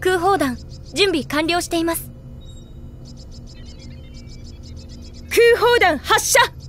空砲弾準備完了しています。空砲弾発射。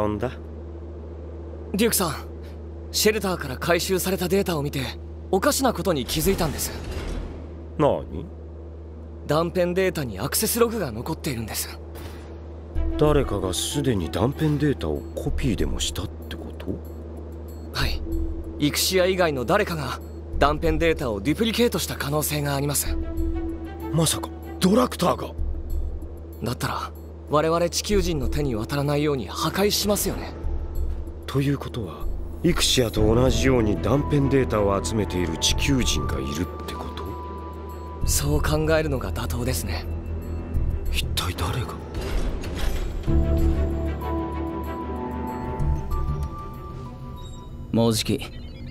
呼んだデュークさんシェルターから回収されたデータを見ておかしなことに気づいたんです。何？断片データにアクセスログが残っているんです。誰かがすでに断片データをコピーでもしたってこと？はい。イクシア以外の誰かが断片データをデュプリケートした可能性があります。まさかドラクターが？だったら我々地球人の手に渡らないように破壊しますよね。ということはイクシアと同じように断片データを集めている地球人がいるってこと？そう考えるのが妥当ですね。一体誰が？もうじき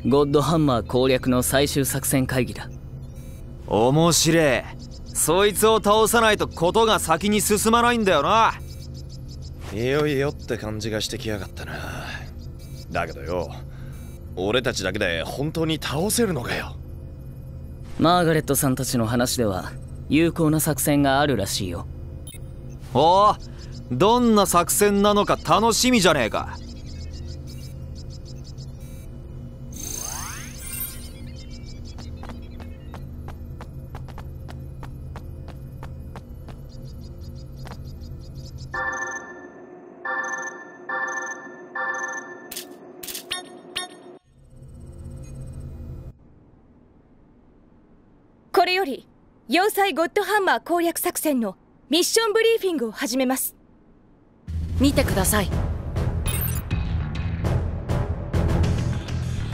ゴッドハンマー攻略の最終作戦会議だ。面白いそいつを倒さないとことが先に進まないんだよな。いよいよって感じがしてきやがったな。だけどよ俺たちだけで本当に倒せるのかよ。マーガレットさんたちの話では有効な作戦があるらしいよ。おおどんな作戦なのか楽しみじゃねえかれより要塞ゴッドハンマー攻略作戦のミッションブリーフィングを始めます。見てください。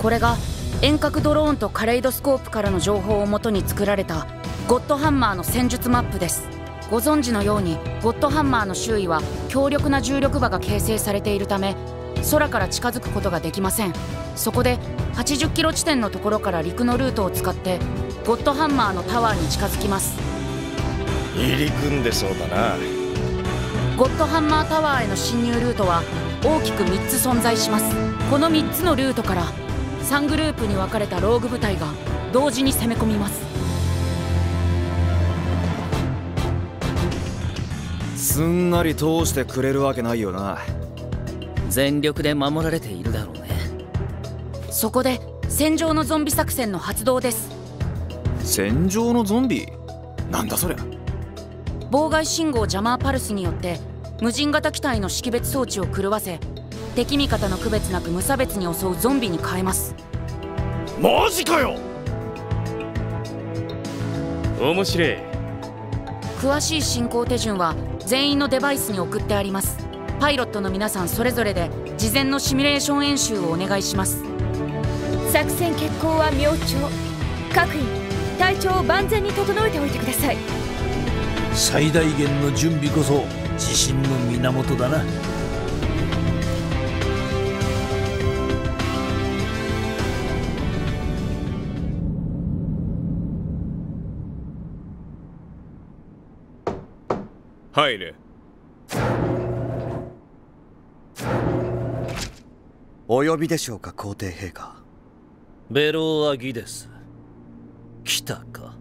これが遠隔ドローンとカレイドスコープからの情報をもとに作られたゴッドハンマーの戦術マップです。ご存知のようにゴッドハンマーの周囲は強力な重力場が形成されているため空から近づくことができません。そこで80キロ地点のところから陸のルートを使ってゴッドハンマーのタワーに近づきます。入り組んでそうだな。ゴッドハンマータワーへの侵入ルートは大きく3つ存在します。この3つのルートから3グループに分かれたローグ部隊が同時に攻め込みます。すんなり通してくれるわけないよな。全力で守られているだろうね。そこで戦場のゾンビ作戦の発動です戦場のゾンビ？なんだそりゃ妨害信号ジャマーパルスによって無人型機体の識別装置を狂わせ敵味方の区別なく無差別に襲うゾンビに変えます。マジかよ。面白い。詳しい進行手順は全員のデバイスに送ってあります。パイロットの皆さんそれぞれで事前のシミュレーション演習をお願いします。作戦決行は明朝。各員体調を万全に整えておいてください。最大限の準備こそ自信の源だな。入れ。お呼びでしょうか皇帝陛下。ベローアギです来たか。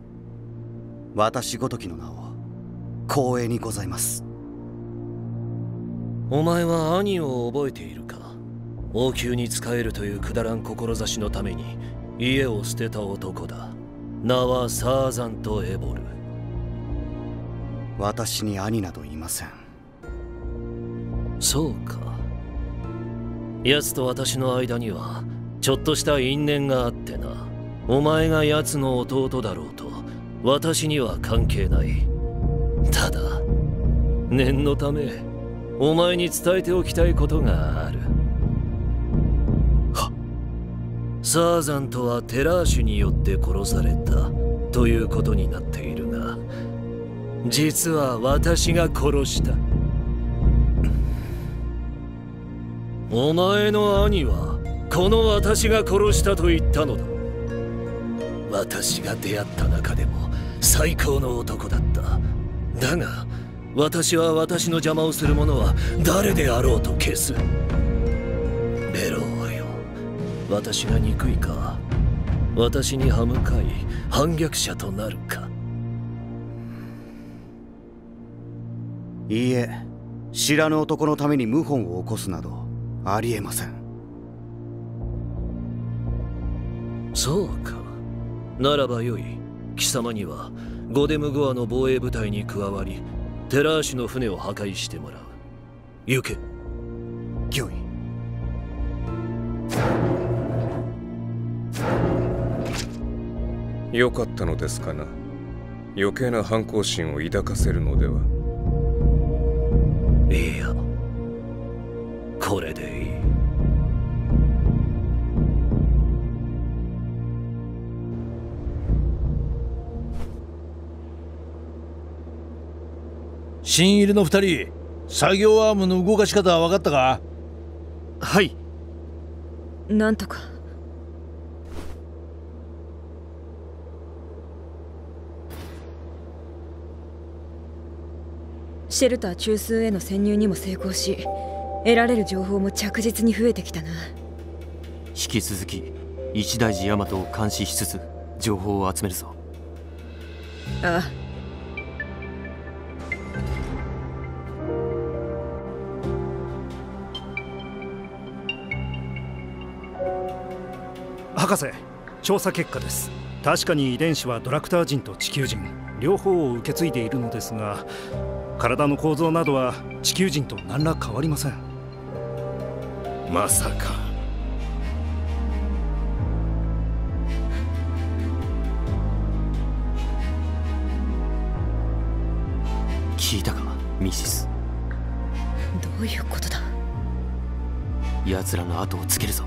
私ごときの名を光栄にございます。お前は兄を覚えているか？王宮に仕えるというくだらん志のために家を捨てた男だ。名はサーザント・エボル。私に兄などいません。そうか。奴と私の間にはちょっとした因縁があってなお前が奴の弟だろうと私には関係ない。ただ念のためお前に伝えておきたいことがある。はサーザンとはテラーシュによって殺されたということになっているが実は私が殺した。お前の兄はこの私が殺したと言ったのだ。私が出会った中でも最高の男だった。だが私は私の邪魔をする者は誰であろうと消す。ベローよ。私が憎いか私に歯向かい反逆者となるか。いいえ知らぬ男のために謀反を起こすなどありえません。そうかならばよい。貴様にはゴデムゴアの防衛部隊に加わりテラーシュの船を破壊してもらう。行け。御意良かったのですかな。余計な反抗心を抱かせるのでは。いやこれでいい新入りの二人作業アームの動かし方は分かったか？はい。なんとか。シェルター中枢への潜入にも成功し得られる情報も着実に増えてきたな。引き続き一大寺大和を監視しつつ情報を集めるぞ。ああ博士調査結果です。確かに遺伝子はドラクター人と地球人。両方を受け継いでいるのですが体の構造などは地球人と何ら変わりません。まさか。聞いたかミシス？どういうことだ？奴らの後をつけるぞ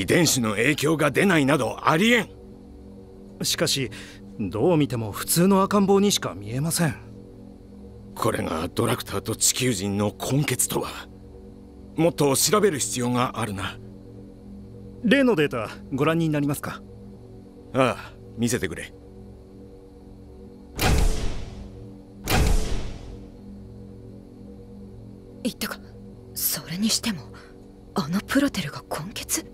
遺伝子の影響が出ないなどありえん。しかしどう見ても普通の赤ん坊にしか見えません。これがドラクターと地球人の根結とは。もっと調べる必要があるな。例のデータご覧になりますか？ああ見せてくれ。言ったか？それにしてもあのプロテルが根血？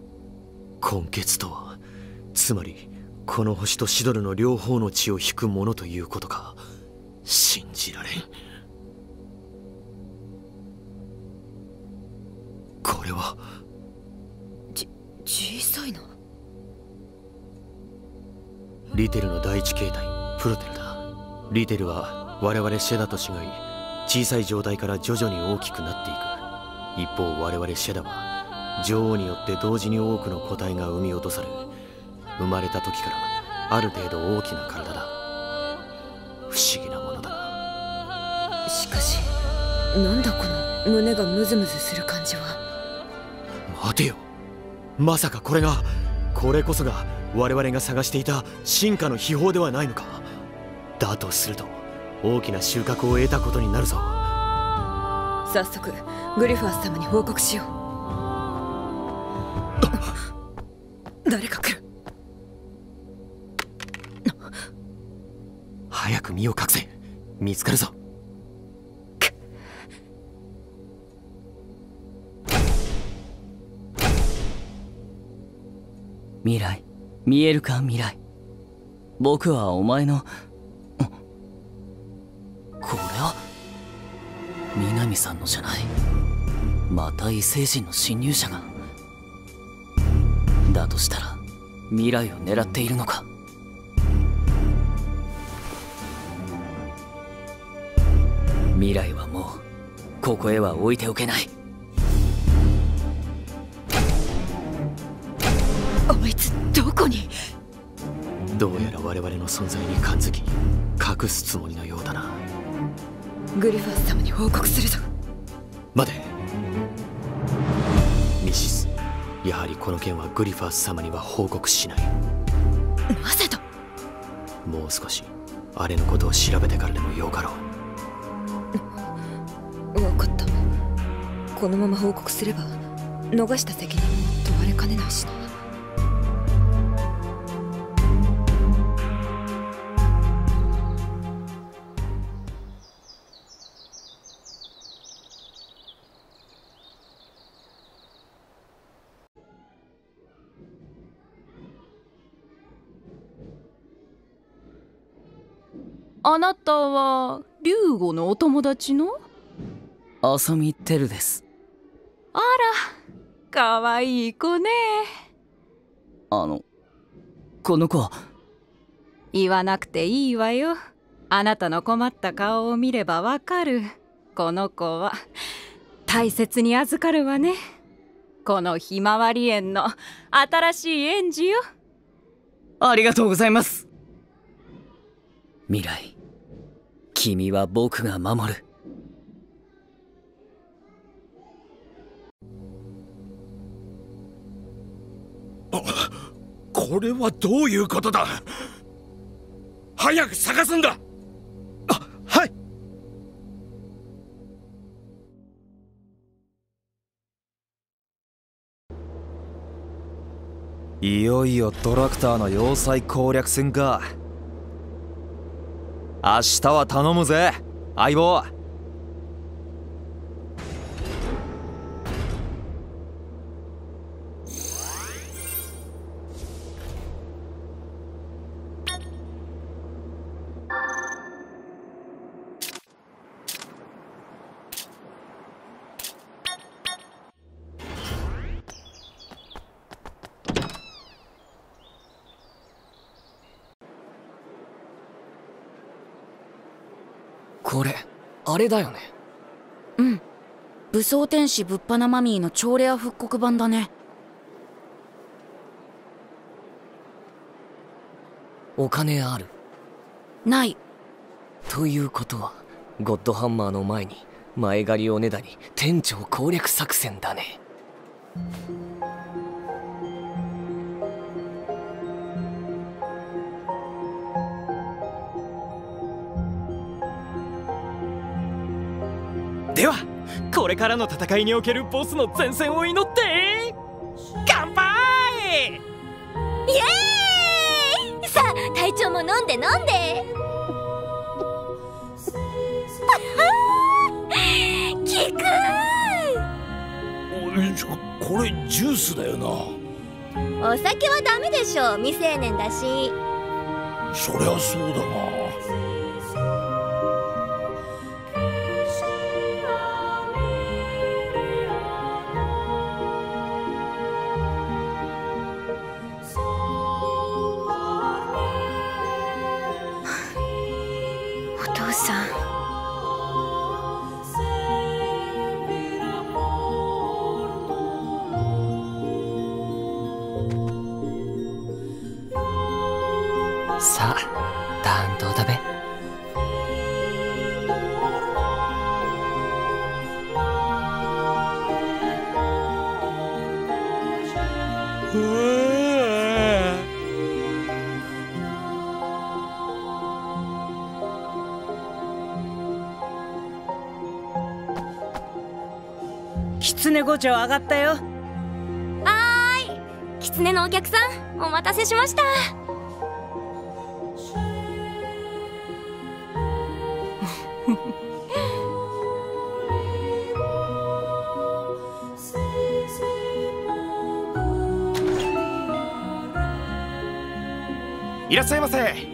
根血とはつまりこの星とシドルの両方の血を引くものということか。信じられん。これはじ小さいなリテルの第一形態プロテルだ。リテルは我々シェダと違い小さい状態から徐々に大きくなっていく。一方我々シェダは女王によって同時に多くの個体が産み落とされ生まれた時からある程度大きな体だ。不思議なものだな。しかしなんだこの胸がムズムズする感じは？待てよ。まさかこれがこれこそが我々が探していた進化の秘宝ではないのか。だとすると大きな収穫を得たことになるぞ。早速グリファース様に報告しよう誰か来る。早く身を隠せ。見つかるぞ。未来。見えるか未来。僕はお前の。これは。南さんのじゃない。また異星人の侵入者がだとしたら未来を狙っているのか？未来はもうここへは置いておけない。あいつどこに？どうやら我々の存在に感づき隠すつもりのようだな。グリファース様に報告するぞ。待て。ミシスやはりこの件はグリファース様には報告しない。なぜだもう少しあれのことを調べてからでもよかろう。分かった。このまま報告すれば逃した責任も問われかねないしなあなたは竜吾のお友達の？浅見てるです。あらかわいい子ね。あのこの子言わなくていいわよ。あなたの困った顔を見ればわかる。この子は大切に預かるわね。このひまわり園の新しい園児よ。ありがとうございます。未来君は僕が守る。これはどういうことだ？早く探すんだ！あはい。いよいよドラクターの要塞攻略戦か明日は頼むぜ。相棒。これあれだよね。うん。武装天使ぶっぱなマミーの超レア復刻版だね。お金ある？ない。ということはゴッドハンマーの前に前借りをねだり店長攻略作戦だねではこれからの戦いにおけるボスの前線を祈って乾杯！イエーイ！さあ隊長も飲んで飲んで。効くこれジュースだよな。お酒はダメでしょ未成年だし。そりゃそうだな狐ご町上がったよ。はーい。狐のお客さんお待たせしました。いらっしゃいませ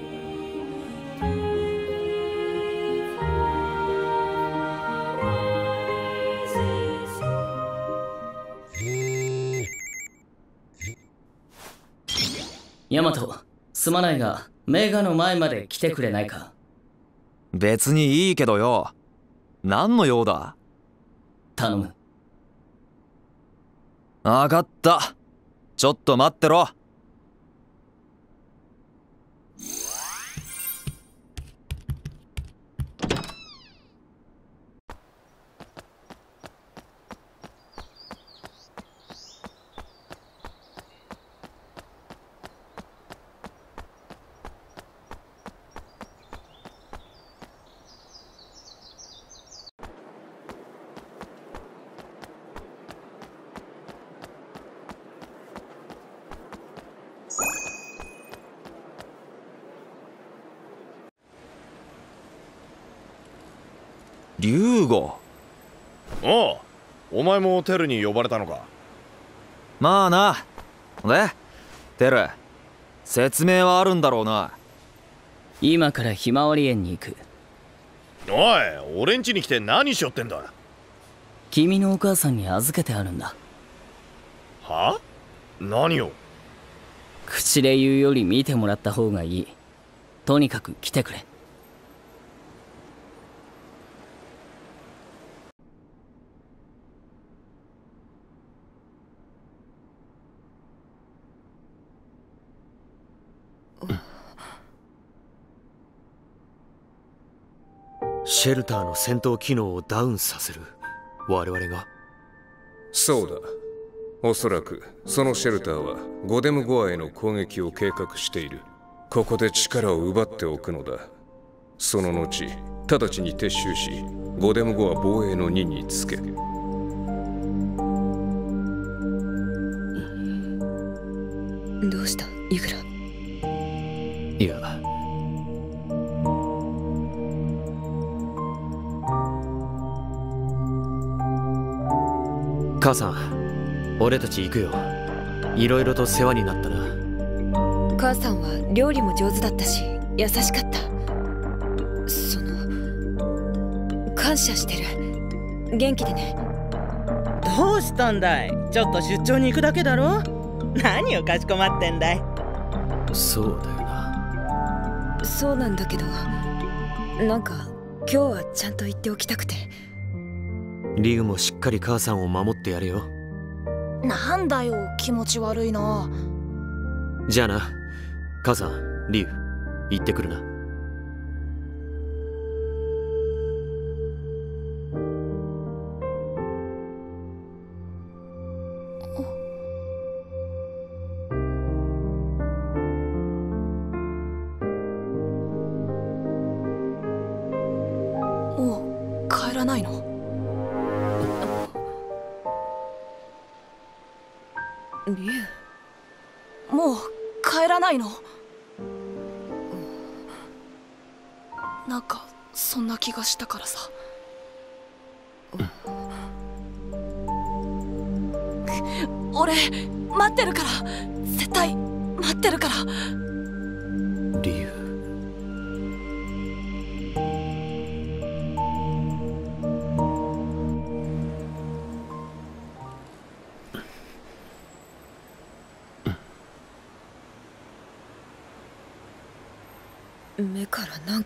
ヤマトすまないがメガの前まで来てくれないか。別にいいけどよ。何の用だ？頼む。分かった。ちょっと待ってろ龍吾。おうお前もテルに呼ばれたのか？まあな。でテル説明はあるんだろうな。今からひまわり園に行く。おい俺ん家に来て何しよってんだ？君のお母さんに預けてあるんだ。は？何を？口で言うより見てもらった方がいい。とにかく来てくれシェルターの戦闘機能をダウンさせる。我々が。そうだ。おそらくそのシェルターはゴデムゴアへの攻撃を計画している。ここで力を奪っておくのだ。その後直ちに撤収しゴデムゴア防衛の任につけ。どうした？イグラいや母さん俺たち行くよ。いろいろと世話になったな。母さんは料理も上手だったし優しかった。その感謝してる。元気でね。どうしたんだい？ちょっと出張に行くだけだろ？何をかしこまってんだい？そうだよな。そうなんだけどなんか今日はちゃんと言っておきたくてリウもしっかり母さんを守ってやれよ。なんだよ気持ち悪いな。じゃあな。母さんリウ行ってくるな。もう帰らないの？リュもう帰らないの？なんかそんな気がしたからさ。俺待ってるから。絶対待ってるから。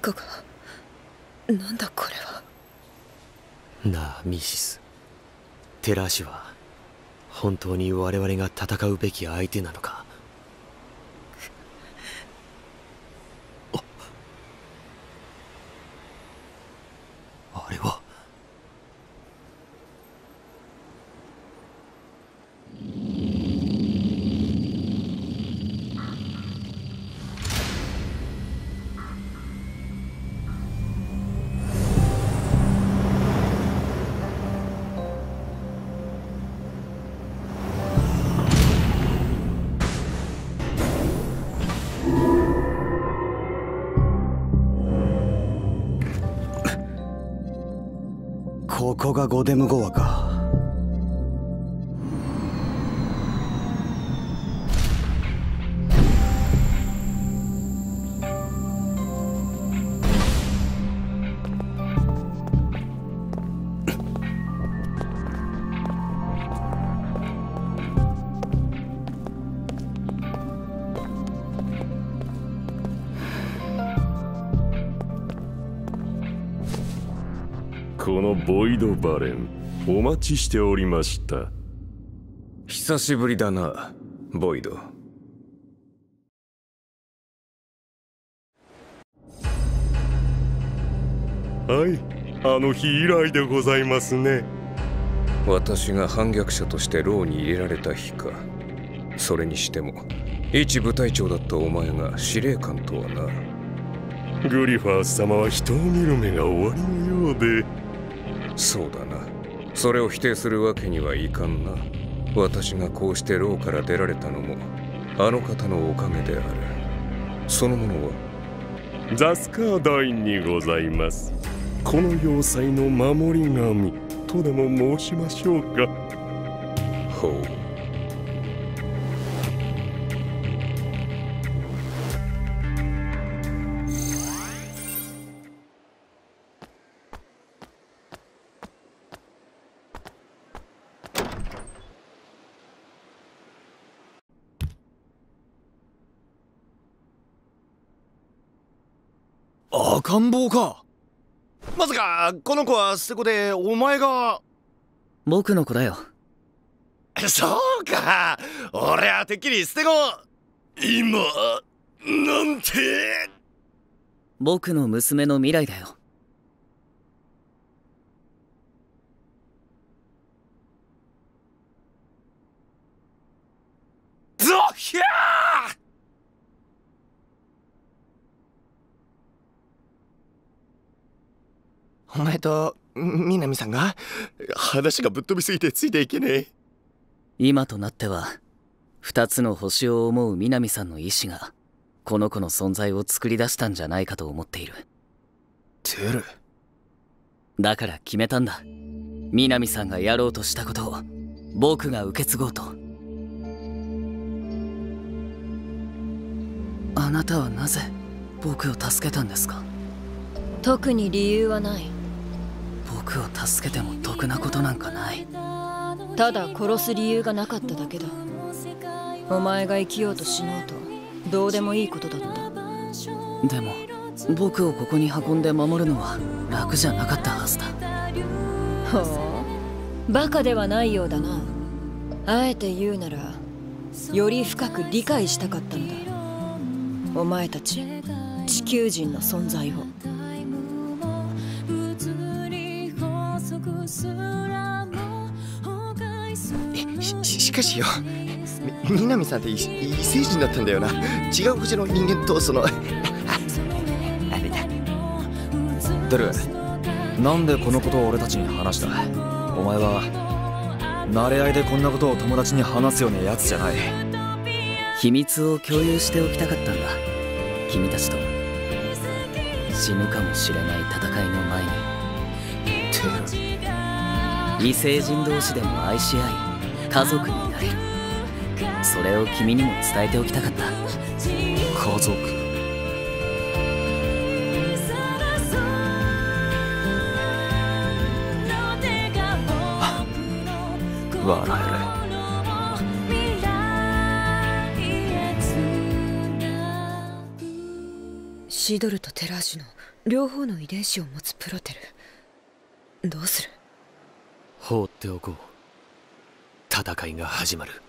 かがなんだこれは。なあミシス。テラーシは本当に我々が戦うべき相手なのか？ここがゴデムゴアか。待ちしておりました。久しぶりだなボイド。はいあの日以来でございますね。私が反逆者として牢に入れられた日か。それにしても一部隊長だったお前が司令官とはな。グリファース様は人を見る目が終わりのようで。そうだなそれを否定するわけにはいかんな。私がこうして牢から出られたのもあの方のおかげである。そのものはザスカーダインにございます。この要塞の守り神とでも申しましょうか。ほう赤ん坊か。まさかこの子は捨て子でお前が。僕の子だよ。そうか。俺はてっきり捨て子。今なんて。僕の娘の未来だよ。ゾヒャーお前と南さんが話がぶっ飛びすぎてついていけねえ。今となっては二つの星を思う南さんの意志がこの子の存在を作り出したんじゃないかと思っている。テルだから決めたんだ。南さんがやろうとしたことを僕が受け継ごうと。あなたはなぜ僕を助けたんですか？特に理由はない僕を助けても得なことなんかない。ただ殺す理由がなかっただけだ。お前が生きようと死のうとどうでもいいことだった。でも僕をここに運んで守るのは楽じゃなかったはずだ。ほう。バカではないようだな。あえて言うならより深く理解したかったのだ。お前たち地球人の存在をかしよ。み南さんって異異星人だったんだよな。違う星の人間とそのあ あれだ。テルなんでこのことを俺たちに話した？お前は慣れ合いでこんなことを友達に話すようなやつじゃない。秘密を共有しておきたかったんだ。君たちと。死ぬかもしれない戦いの前に。異星人同士でも愛し合い家族になれる。それを君にも伝えておきたかった。家族。笑える。シドルとテラージュの両方の遺伝子を持つプロテル。どうする？放っておこう戦いが始まる。